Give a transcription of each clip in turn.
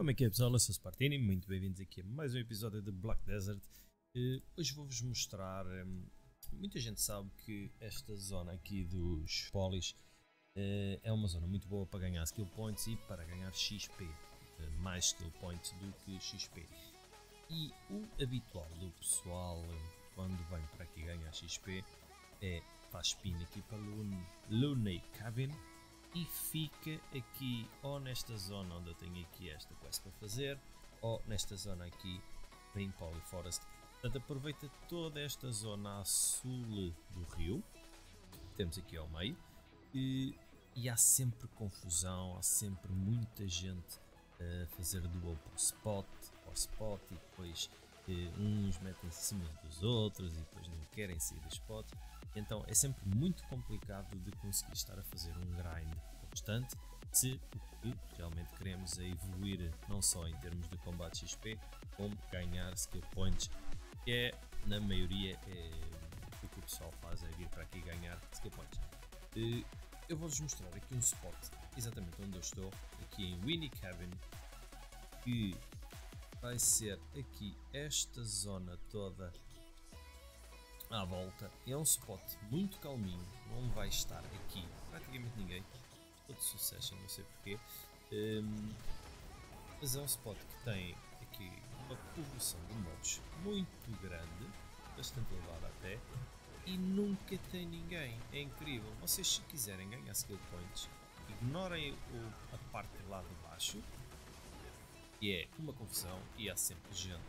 Como é que é pessoal? Eu sou Spartini, muito bem-vindos aqui a mais um episódio de Black Desert. Uh, hoje vou-vos mostrar, um, muita gente sabe que esta zona aqui dos polis uh, é uma zona muito boa para ganhar skill points e para ganhar XP, uh, eh, mais skill points do que XP. E o habitual do pessoal quando vem para aqui ganhar XP é faz spin aqui para Lune Cabin e fica aqui ou nesta zona onde eu tenho aqui esta quest para fazer ou nesta zona aqui em Polyforest. Portanto aproveita toda esta zona a sul do rio, temos aqui ao meio, e, e há sempre confusão, há sempre muita gente a fazer dual por spot, por spot e depois eh, uns metem-se cima dos outros e depois não querem sair do spot. Então é sempre muito complicado de conseguir estar a fazer um grind constante se o que realmente queremos é evoluir não só em termos de combate XP, como ganhar skill points, que é na maioria é, o que o pessoal faz é vir para aqui ganhar skill points. Eu vou-vos mostrar aqui um spot exatamente onde eu estou, aqui em Winnie Cabin, que vai ser aqui esta zona toda à volta. É um spot muito calminho, não vai estar aqui praticamente ninguém. Todo sucesso, não sei porquê. Um, mas é um spot que tem aqui uma população de mods muito grande, bastante elevada até, e nunca tem ninguém. É incrível. Vocês se quiserem ganhar skill points, ignorem o, a parte lá de baixo, que é uma confusão e há sempre gente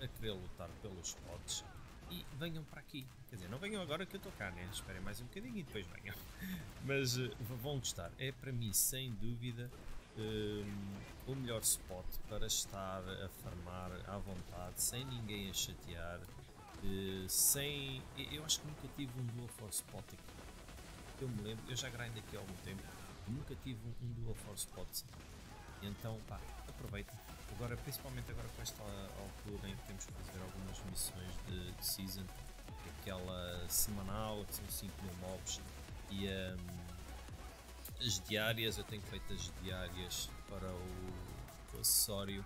a querer lutar pelos spots e venham para aqui. Quer dizer, não venham agora que eu estou cá, né? Esperem mais um bocadinho e depois venham. Mas uh, vão gostar. É para mim, sem dúvida, um, o melhor spot para estar a farmar à vontade, sem ninguém a chatear. Uh, sem. Eu acho que nunca tive um dual force spot aqui. Eu me lembro, eu já grind aqui há algum tempo, nunca tive um dual force spot. Então, pá, aproveita. Agora, principalmente agora com esta altura em que temos que fazer algumas missões de, de season, aquela semanal, que são 5 mil mobs, e um, as diárias, eu tenho feito as diárias para o, o acessório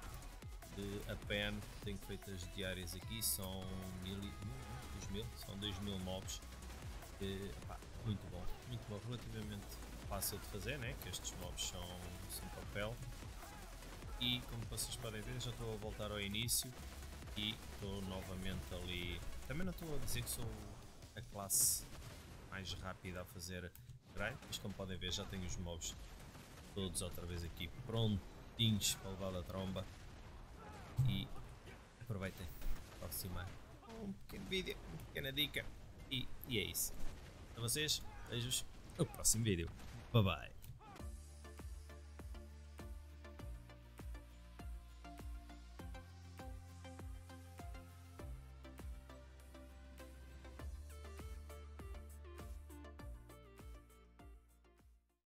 de a pen, tenho feito as diárias aqui, são mil, dois mil, são 2 mil mobs, e, pá, muito bom, muito bom, relativamente fácil de fazer, né? que estes mobs são, papel e como vocês podem ver já estou a voltar ao início e estou novamente ali. Também não estou a dizer que sou a classe mais rápida a fazer grind, mas como podem ver já tenho os mobs todos outra vez aqui prontinhos para levar a tromba e aproveitem próxima um pequeno vídeo, uma pequena dica e, e é isso. A vocês, beijos, no próximo vídeo. Bye bye.